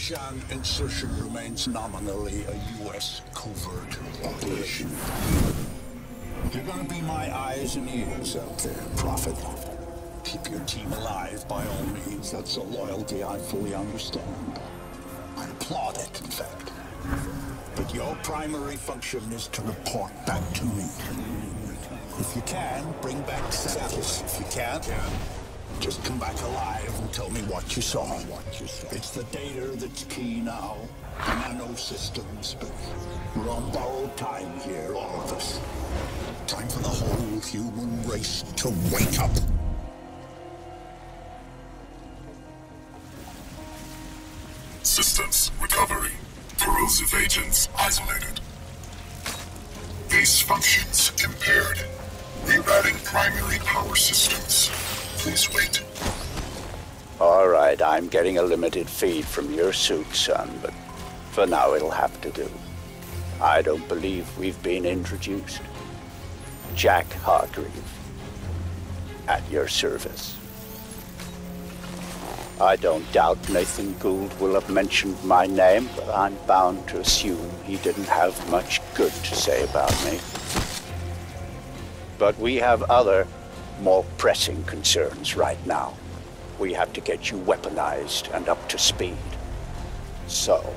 Lingshan insertion remains nominally a U.S. covert operation. You're gonna be my eyes and ears out there, Prophet. Keep your team alive by all means. That's a loyalty I fully understand. I applaud it, in fact. But your primary function is to report back to me. If you can, bring back status. If you can't, just come back alive and tell me what you saw. It's the data that's key now. Nano systems, but we're on borrowed time here, all of us. Time for the whole human race to wake up. Systems recovery. Corrosive agents isolated. Base functions impaired. Rerouting primary power systems. Please wait. All right, I'm getting a limited feed from your suit, son, but for now it'll have to do. I don't believe we've been introduced. Jacob Hargreave. At your service. I don't doubt Nathan Gould will have mentioned my name, but I'm bound to assume he didn't have much good to say about me. But we have other, more pressing concerns right now. We have to get you weaponized and up to speed. So,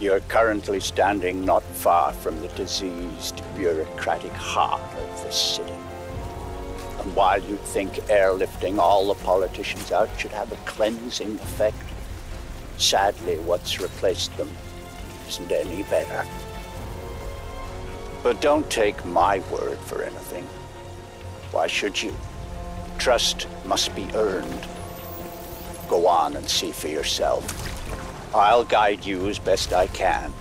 you're currently standing not far from the diseased, bureaucratic heart of the city. And while you'd think airlifting all the politicians out should have a cleansing effect, sadly, what's replaced them isn't any better. But don't take my word for anything. Why should you? Trust must be earned. Go on and see for yourself. I'll guide you as best I can.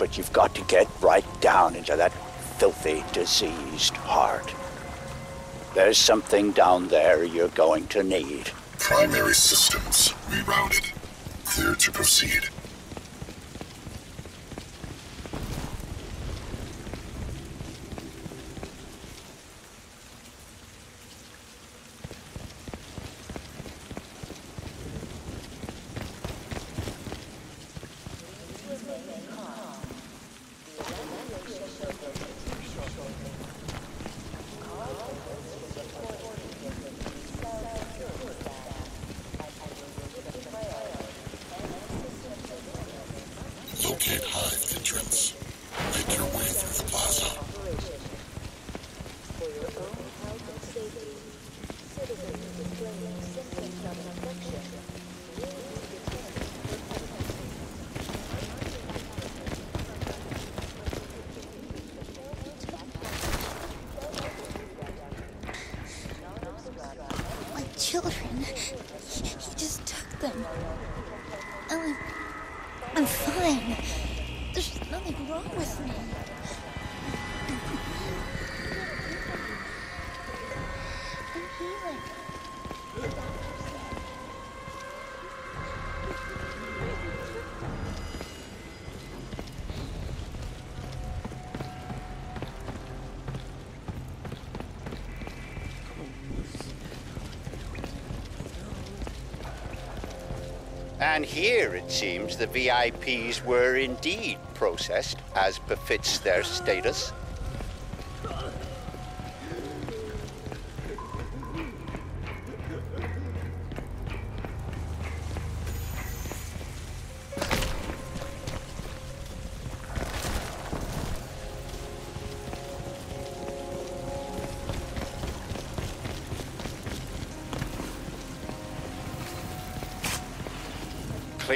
But you've got to get right down into that filthy, diseased heart. There's something down there you're going to need. Primary systems rerouted. Clear to proceed. Children. He, he just took them. And here, it seems, the VIPs were indeed processed as befits their status.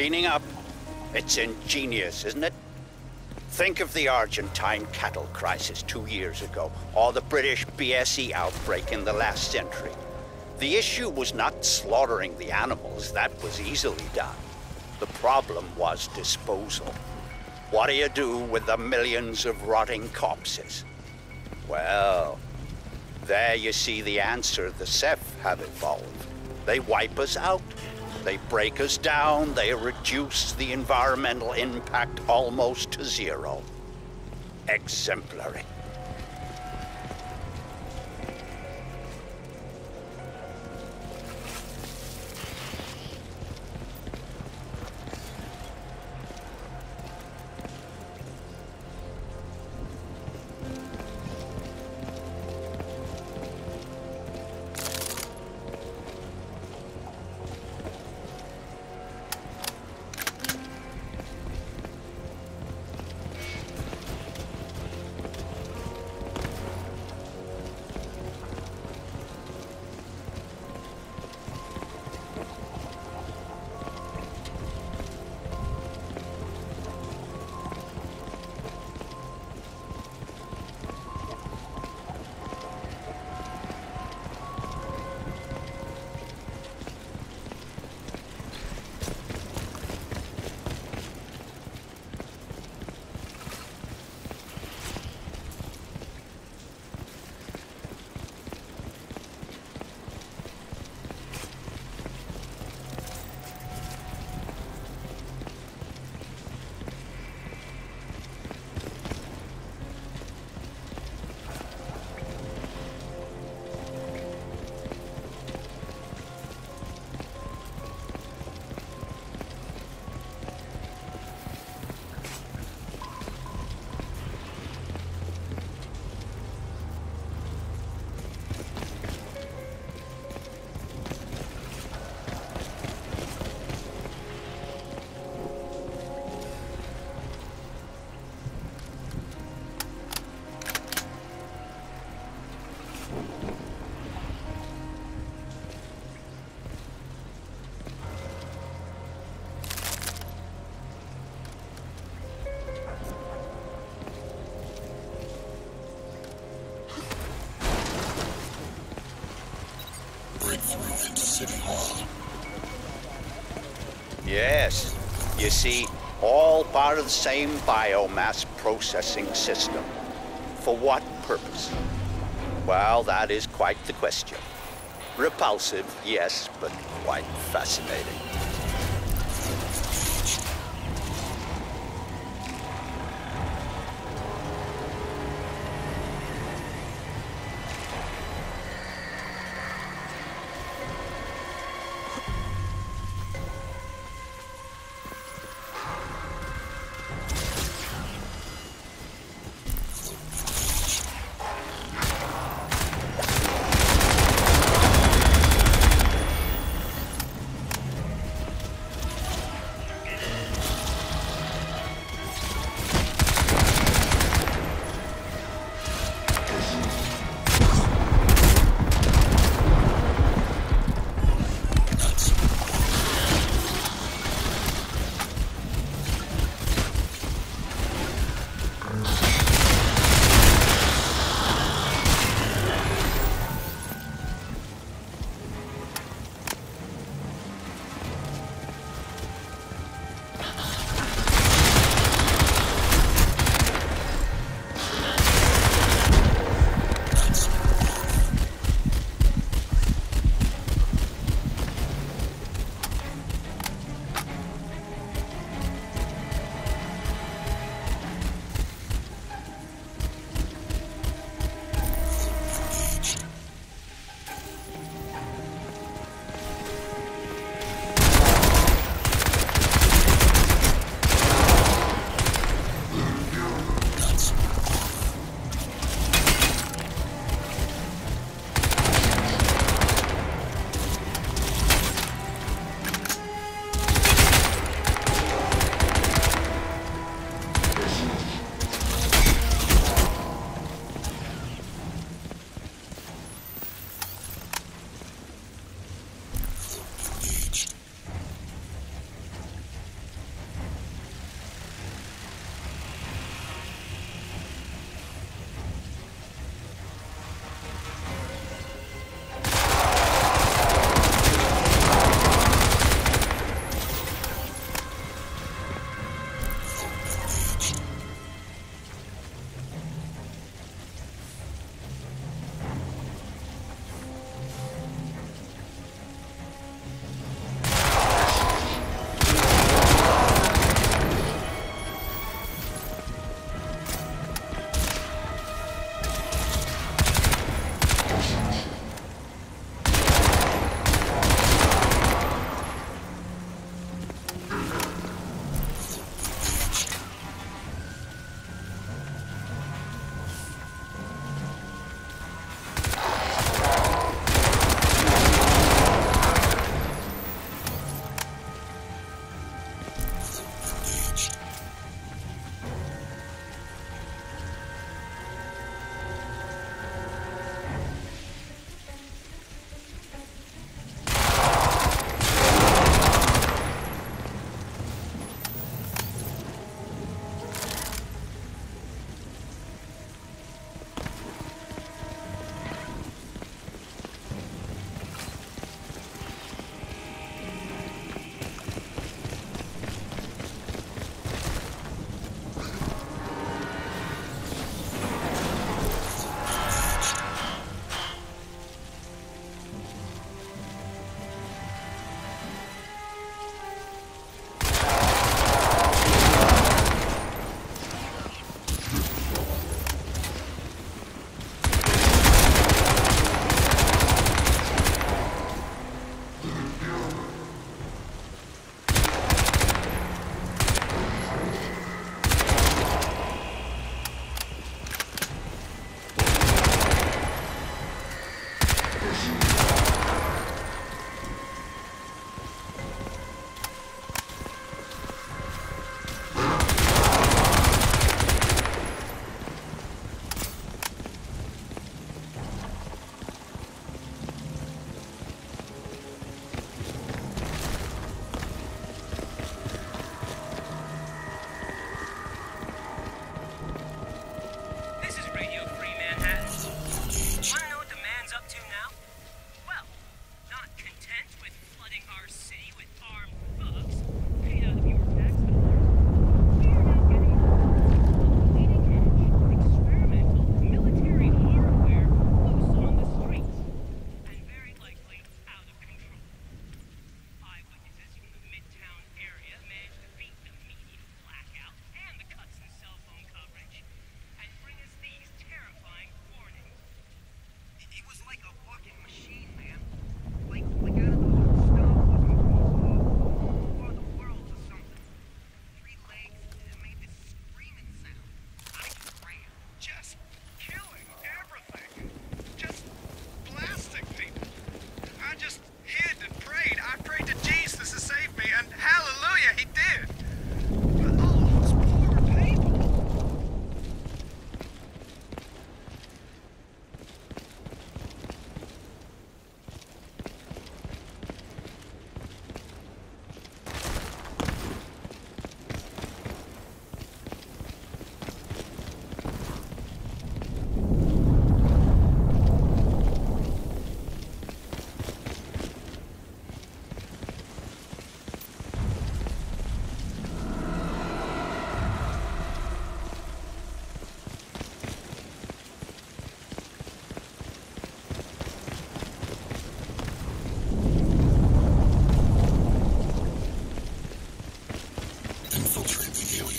Cleaning up. It's ingenious, isn't it? Think of the Argentine cattle crisis two years ago, or the British BSE outbreak in the last century. The issue was not slaughtering the animals, that was easily done. The problem was disposal. What do you do with the millions of rotting corpses? Well, there you see the answer the Ceph have evolved. They wipe us out. They break us down, they reduce the environmental impact almost to zero. Exemplary. Yes. You see, all part of the same biomass processing system. For what purpose? Well, that is quite the question. Repulsive, yes, but quite fascinating.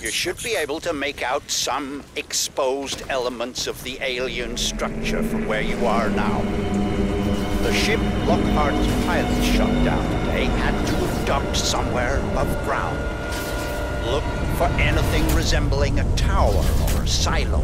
You should be able to make out some exposed elements of the alien structure from where you are now. The ship Lockhart's pilot shot down today had to have somewhere above ground. Look for anything resembling a tower or a silo.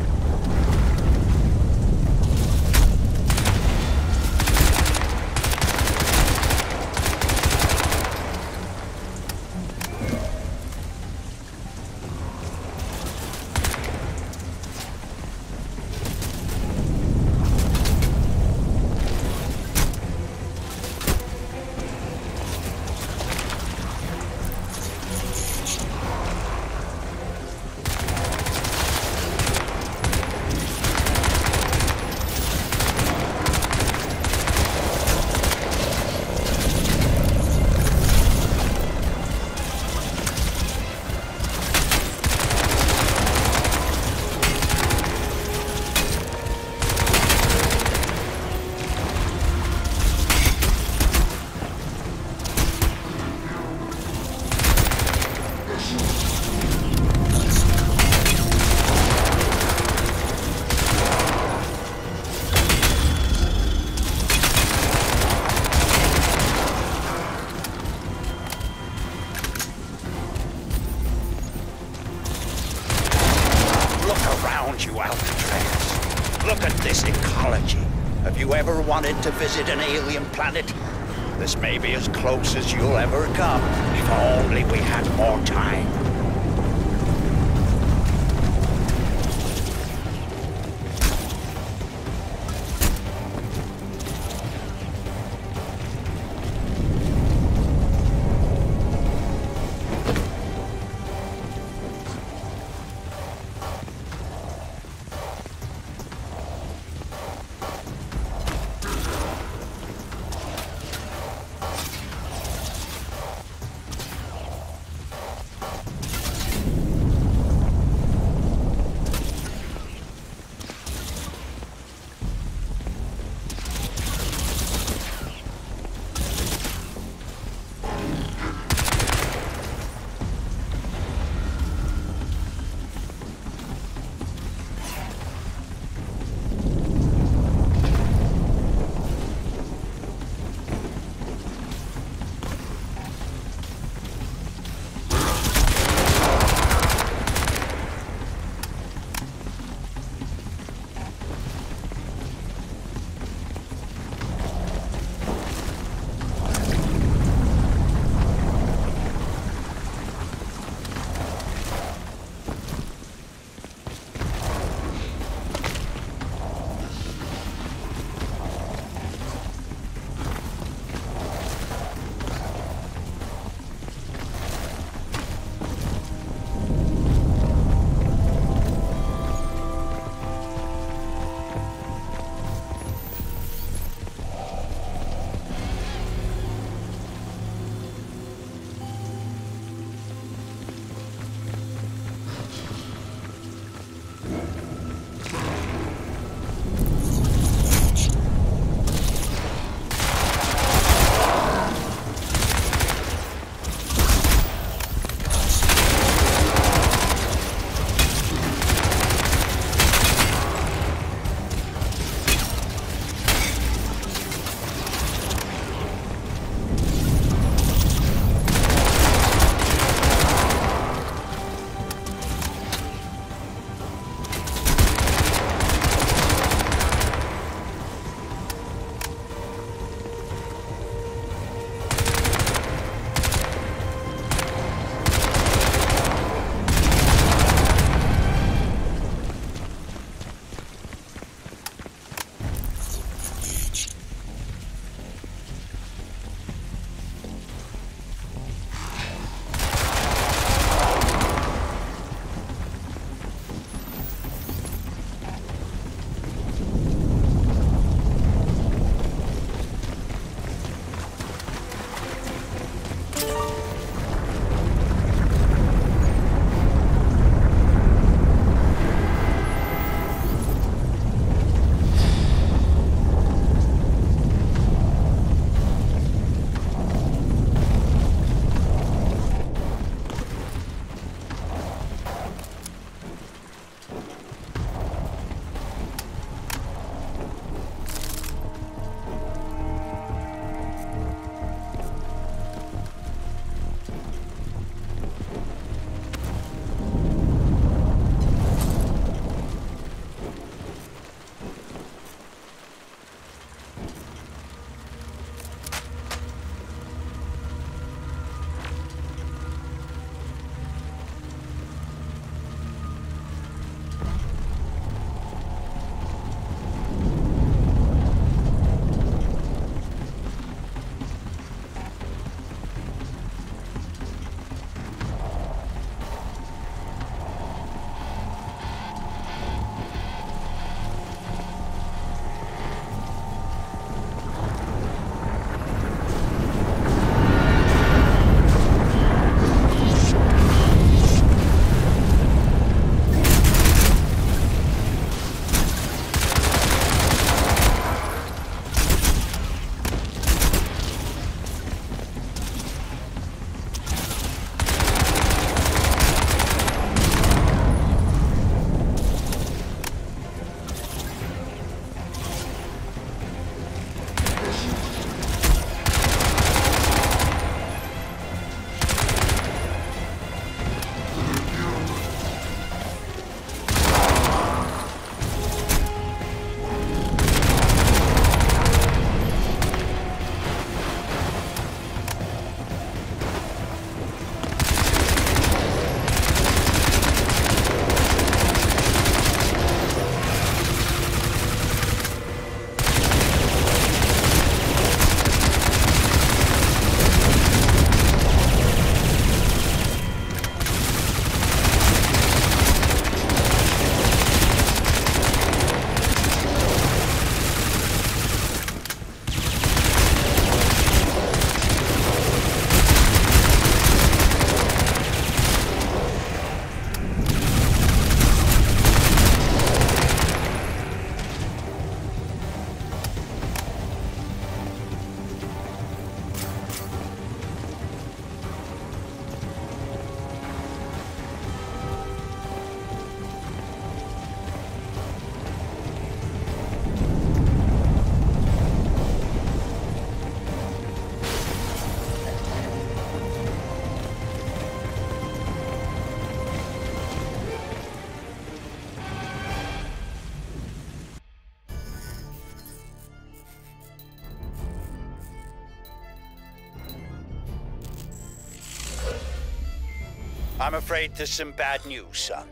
I'm afraid there's some bad news, son.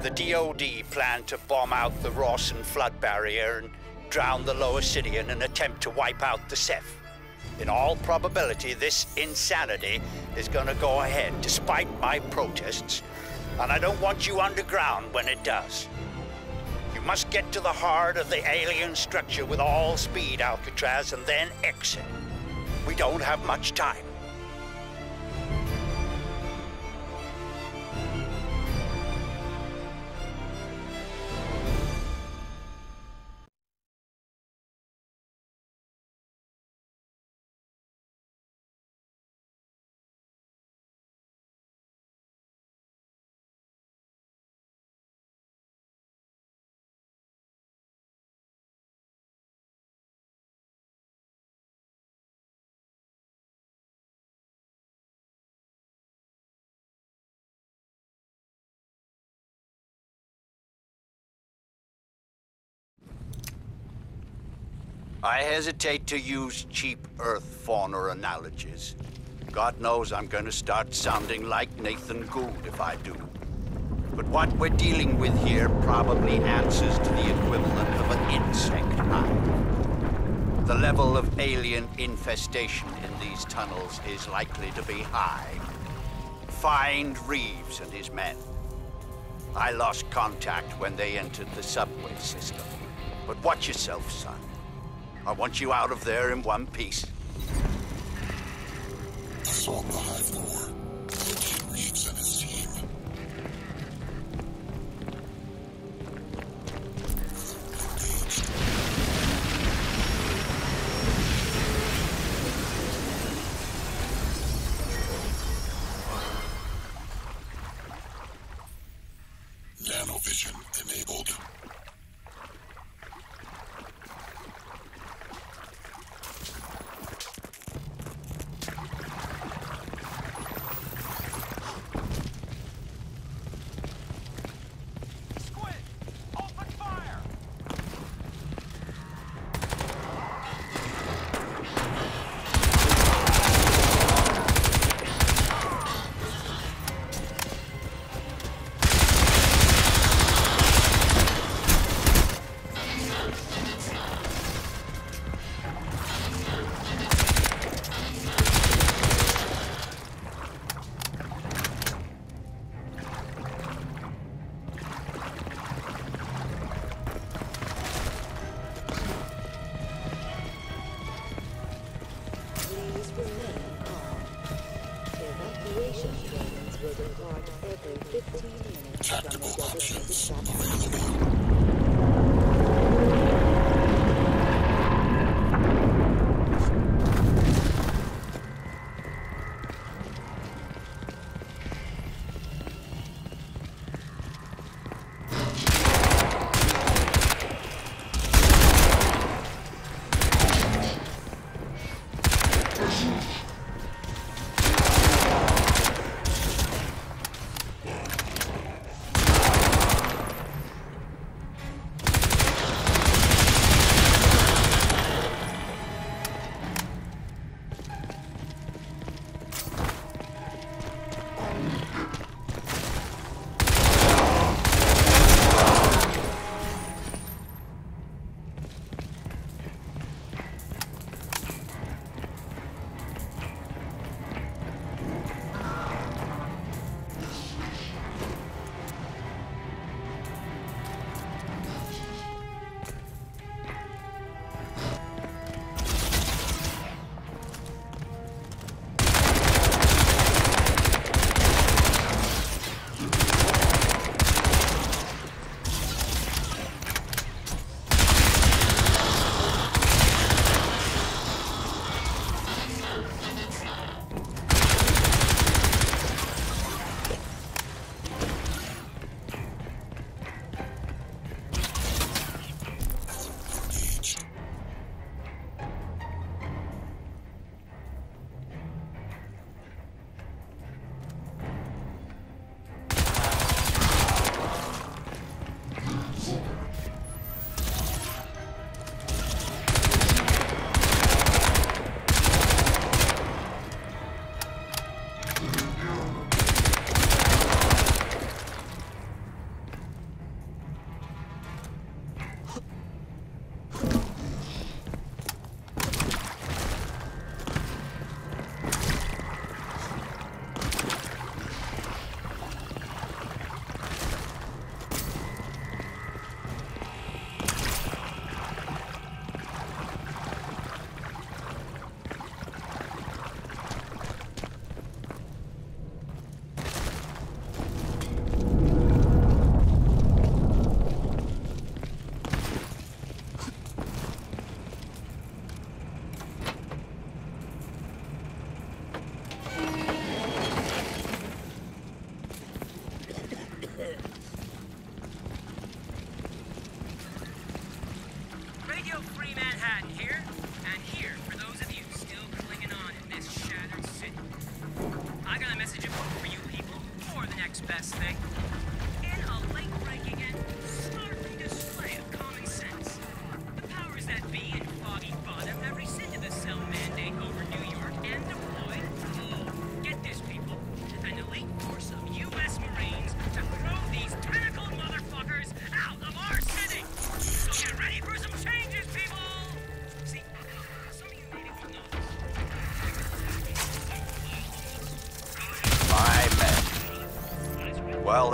The DoD plan to bomb out the Rawson flood barrier and drown the lower city in an attempt to wipe out the Ceph. In all probability, this insanity is gonna go ahead, despite my protests. And I don't want you underground when it does. You must get to the heart of the alien structure with all speed, Alcatraz, and then exit. We don't have much time. I hesitate to use cheap Earth fauna analogies. God knows I'm going to start sounding like Nathan Gould if I do. But what we're dealing with here probably answers to the equivalent of an insect hive. The level of alien infestation in these tunnels is likely to be high. Find Reeves and his men. I lost contact when they entered the subway system. But watch yourself, son. I want you out of there in one piece. Assault the Hive Core.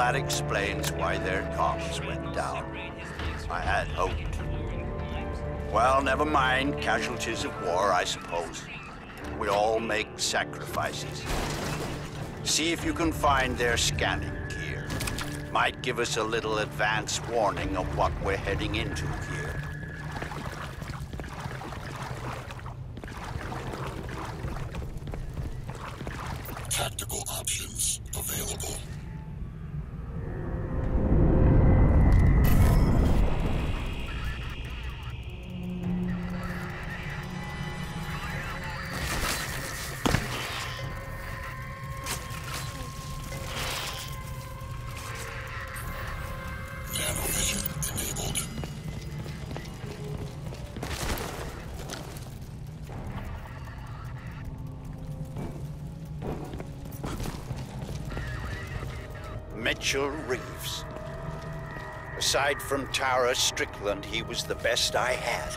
That explains why their comms went down. I had hoped. Well, never mind. Casualties of war, I suppose. We all make sacrifices. See if you can find their scanning gear. Might give us a little advance warning of what we're heading into here. Aside from Tara Strickland, he was the best I had.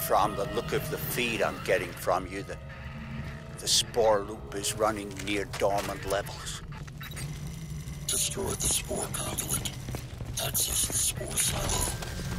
From the look of the feed I'm getting from you, the, the spore loop is running near dormant levels. Destroy the spore conduit. Access the spore silo.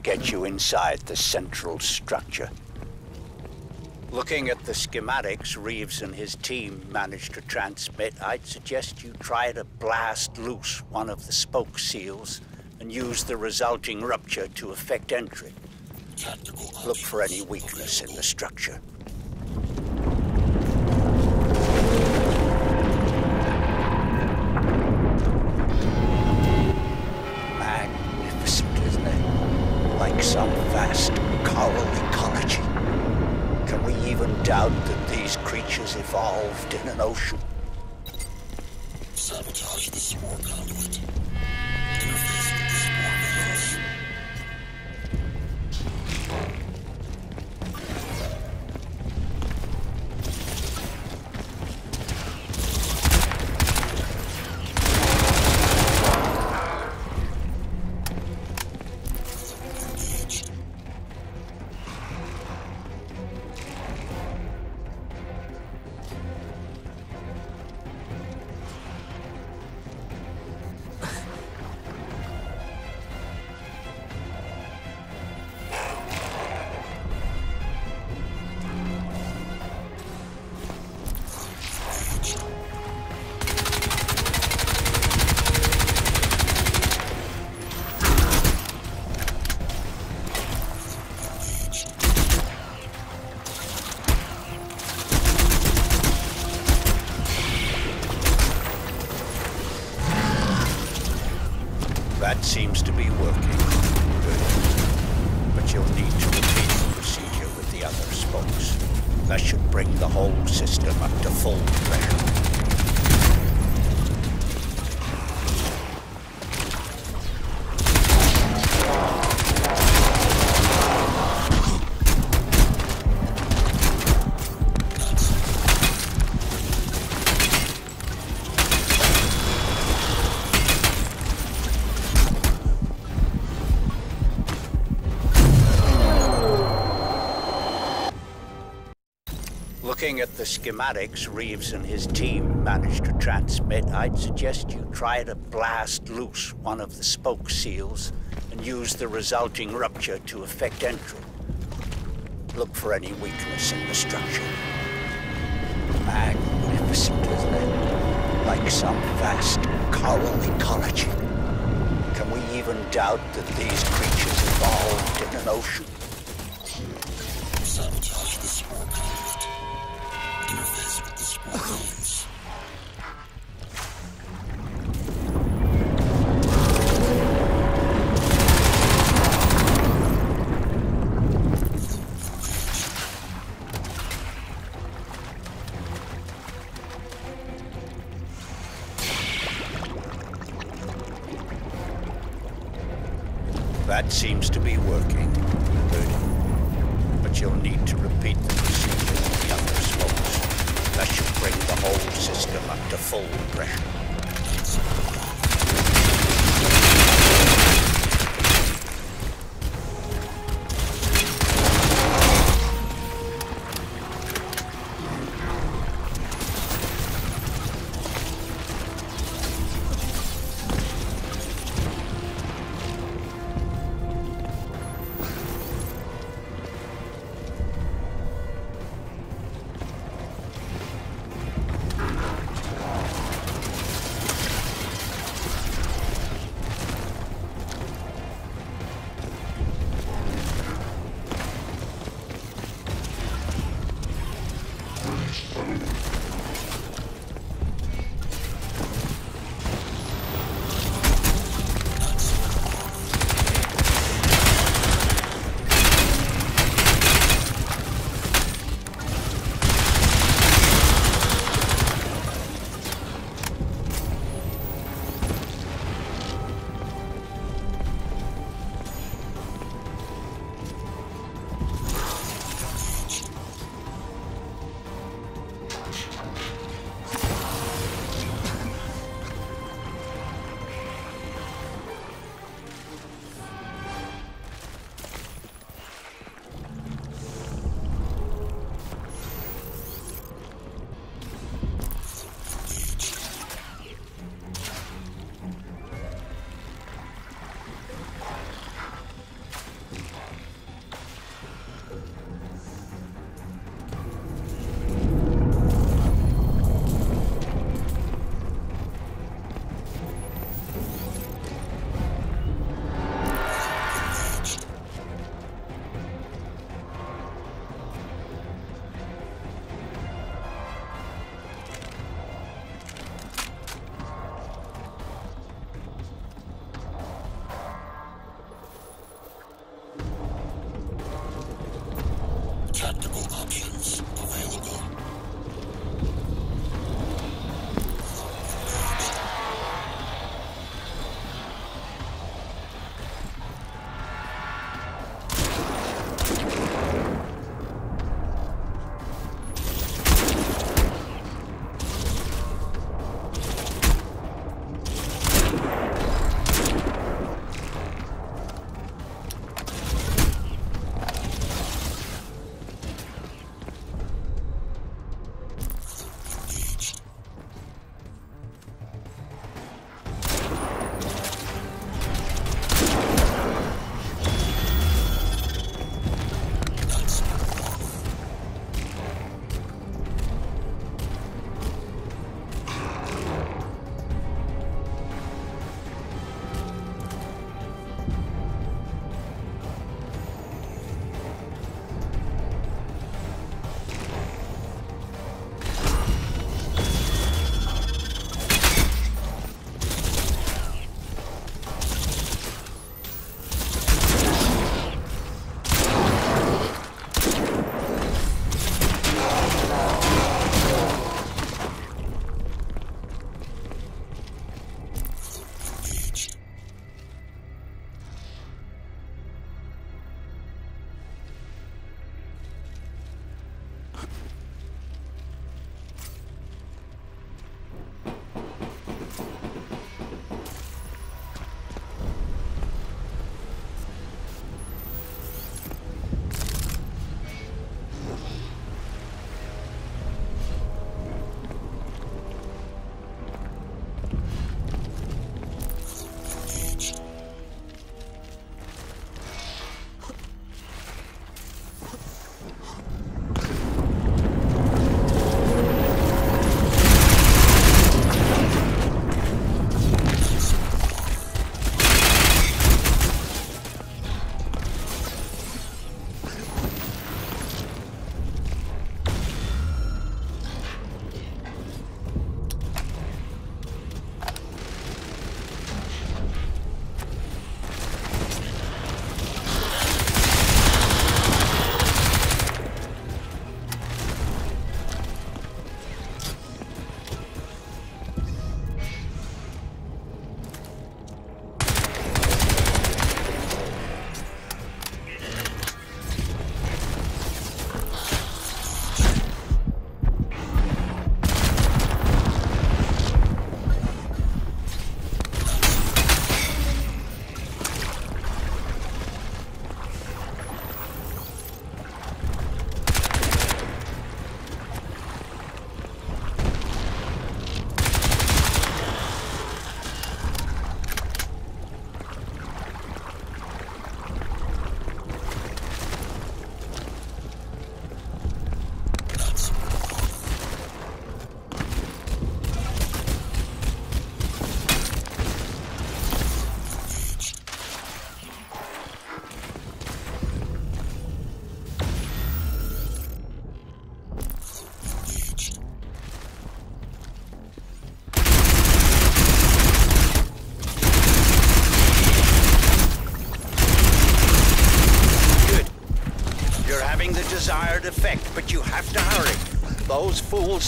To get you inside the central structure. Looking at the schematics Reeves and his team managed to transmit, I'd suggest you try to blast loose one of the spoke seals and use the resulting rupture to effect entry. Look for any weakness in the structure. Seems to be At the schematics Reeves and his team managed to transmit, I'd suggest you try to blast loose one of the spoke seals and use the resulting rupture to effect entry. Look for any weakness in the structure. Magnificent, isn't it? Like some vast coral ecology. Can we even doubt that these creatures evolved in an ocean? That seems to be working. Good. But you'll need to repeat the procedure with the other spokes. That should bring the whole system up to full pressure.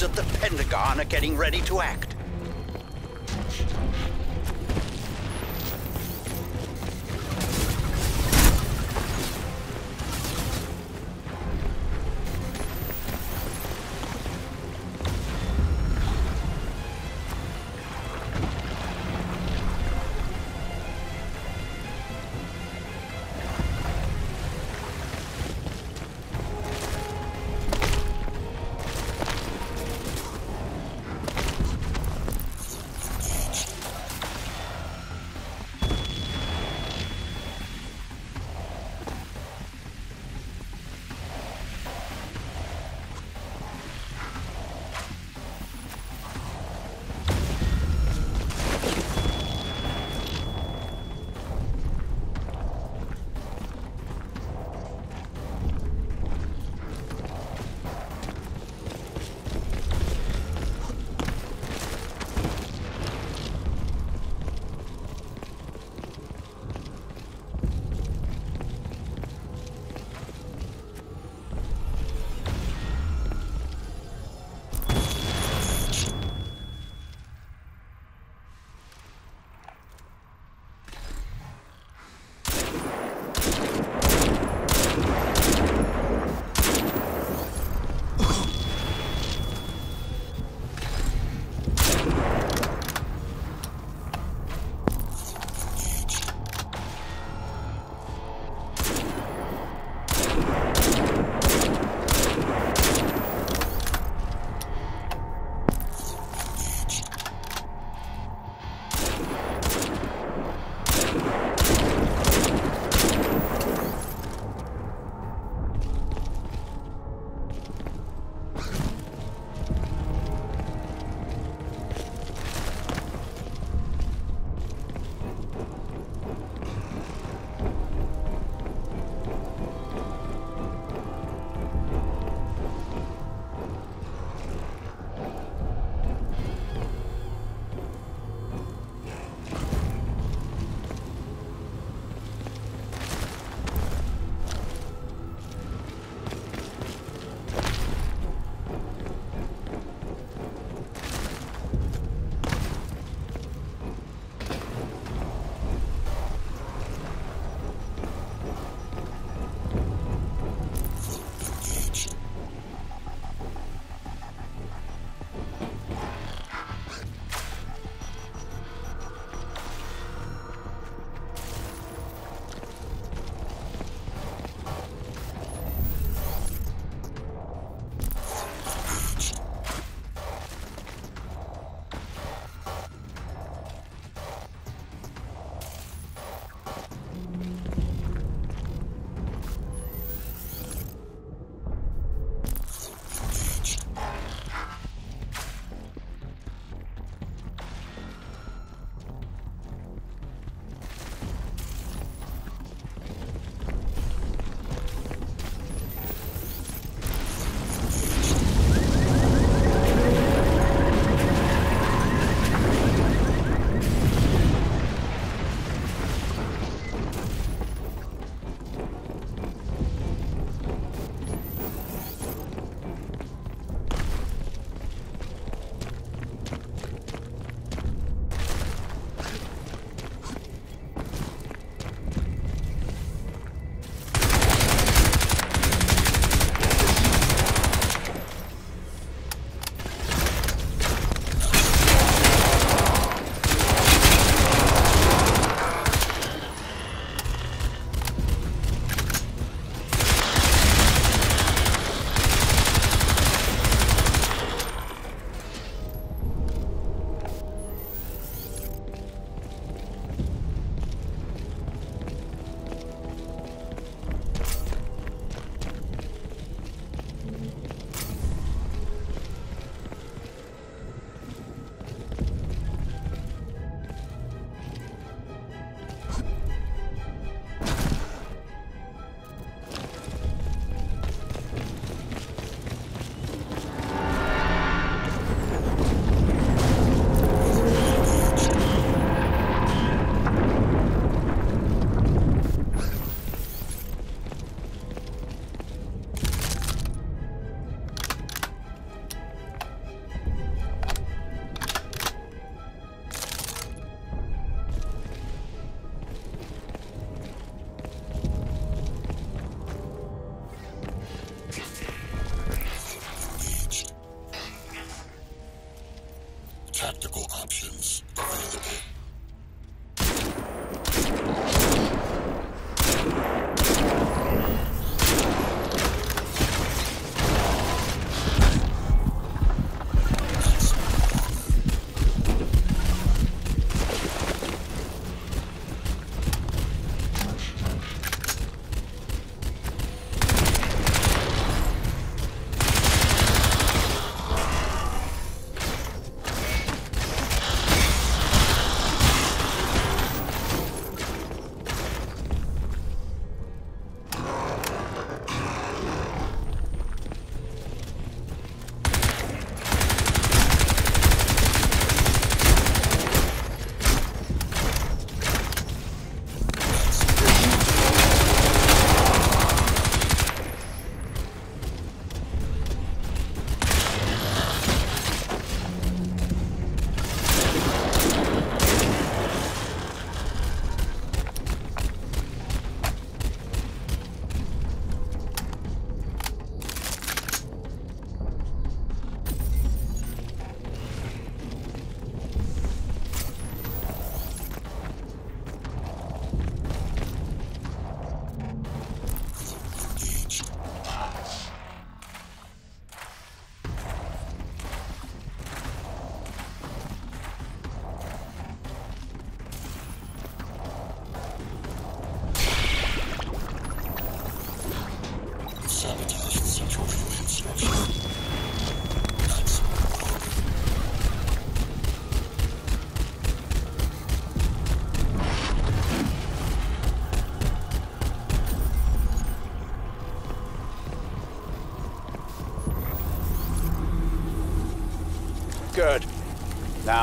At the Pentagon are getting ready to act.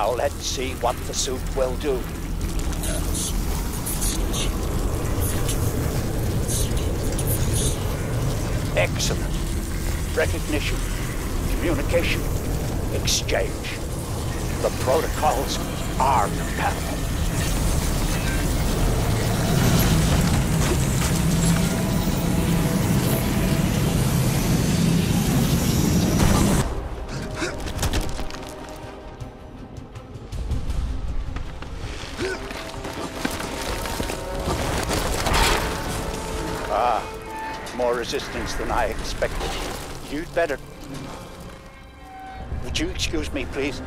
Now let's see what the suit will do. Excellent. Recognition, communication, exchange. The protocols are compatible. Than I expected. You'd better. Would you excuse me, please?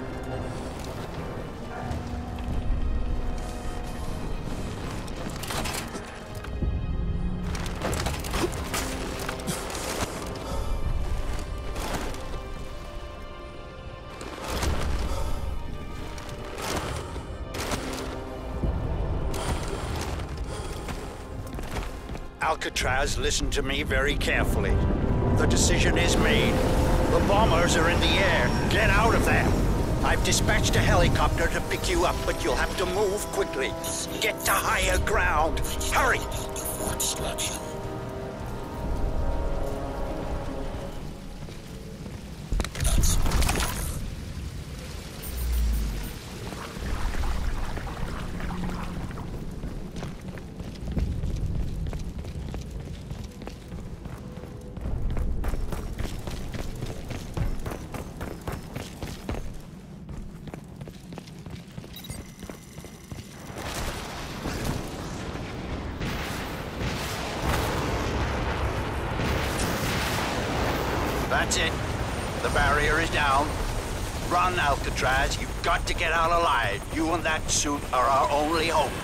Alcatraz, listen to me very carefully. The decision is made. The bombers are in the air. Get out of there. I've dispatched a helicopter to pick you up, but you'll have to move quickly. Get to higher ground. Hurry! That's it. The barrier is down. Run, Alcatraz. You've got to get out alive. You and that suit are our only hope.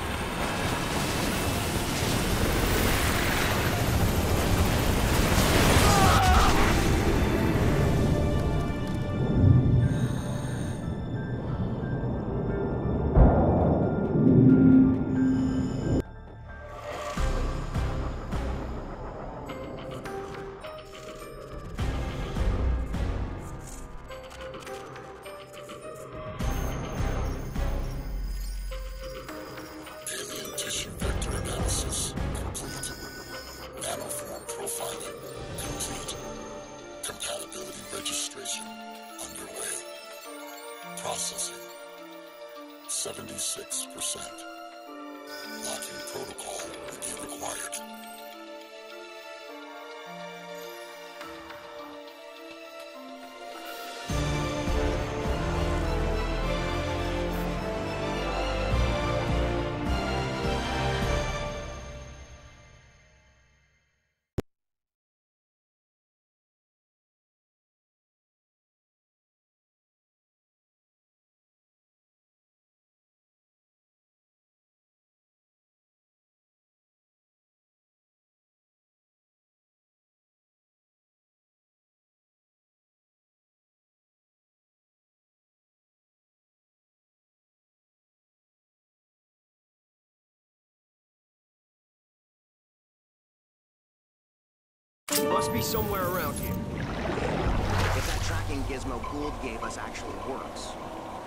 Must be somewhere around here. If that tracking gizmo Gould gave us actually works.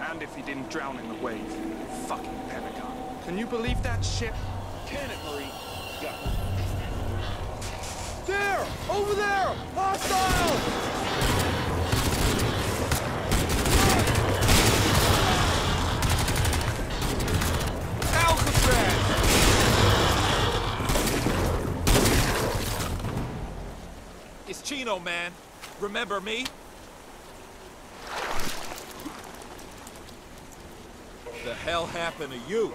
And if he didn't drown in the wave. Fucking Pentagon. Can you believe that shit? Can it, Marie? Yeah. There! Over there! Hostile! Alcatraz! It's Chino, man. Remember me? The hell happened to you?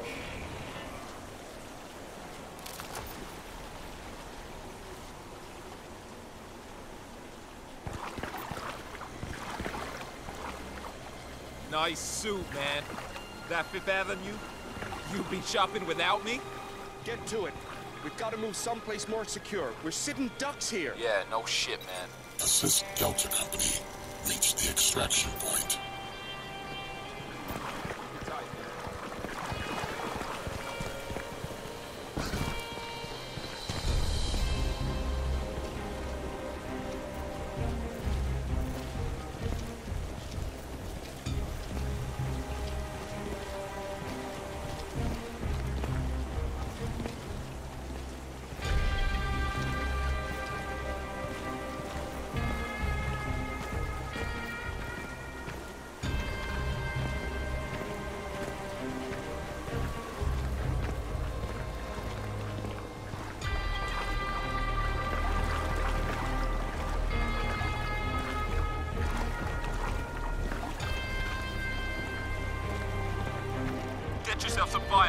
Nice suit, man. That Fifth Avenue? You'd be shopping without me? Get to it. We've got to move someplace more secure. We're sitting ducks here. Yeah, no shit, man. Assist Delta Company reach the extraction point.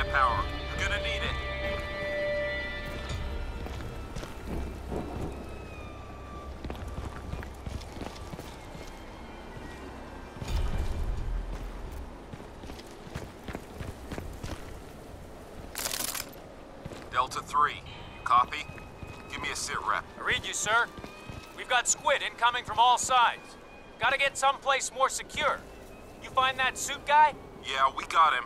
Firepower. You're gonna need it. Delta 3, copy? Give me a sit rep. I read you, sir. We've got squid incoming from all sides. Gotta get someplace more secure. You find that suit guy? Yeah, we got him.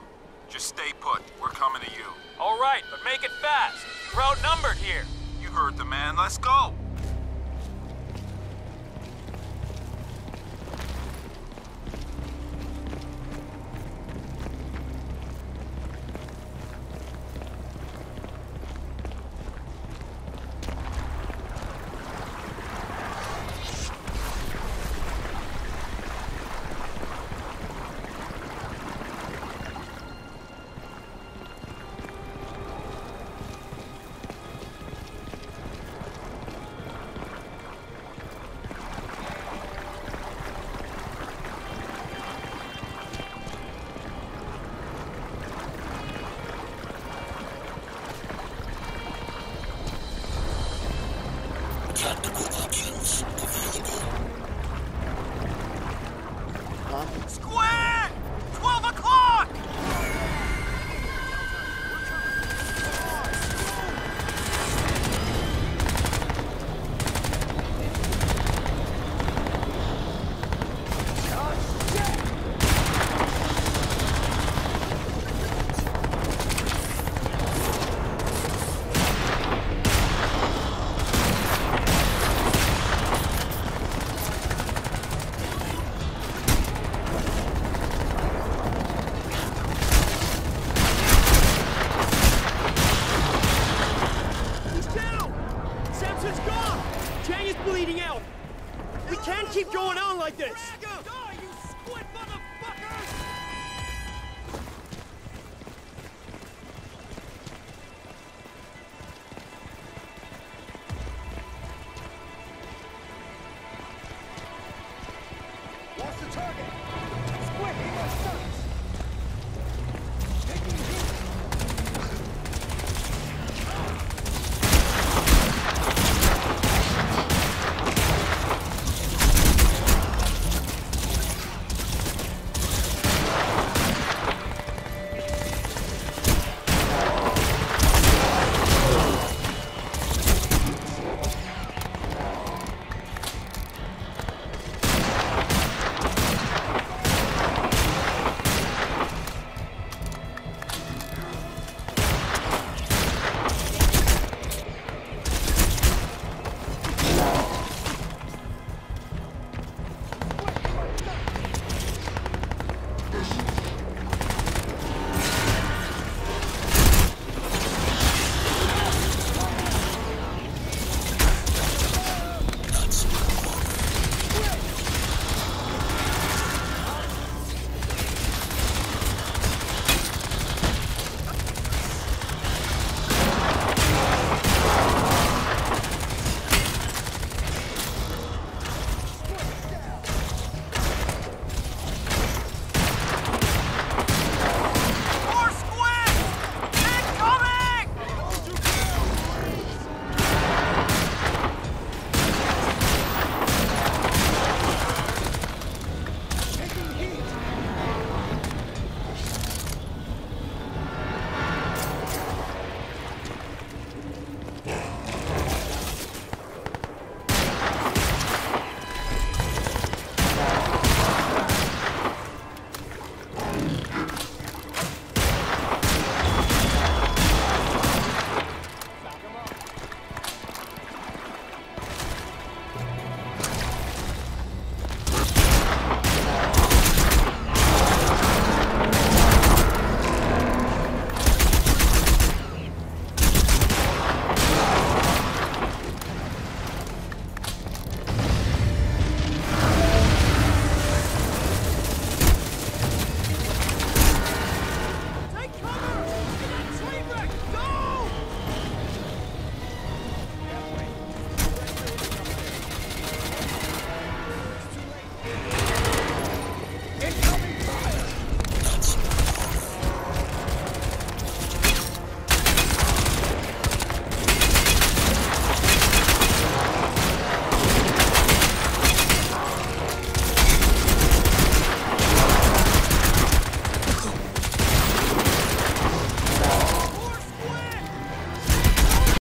Just stay put. We're coming to you. All right, but make it fast. We're outnumbered here. You heard the man. Let's go.